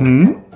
嗯。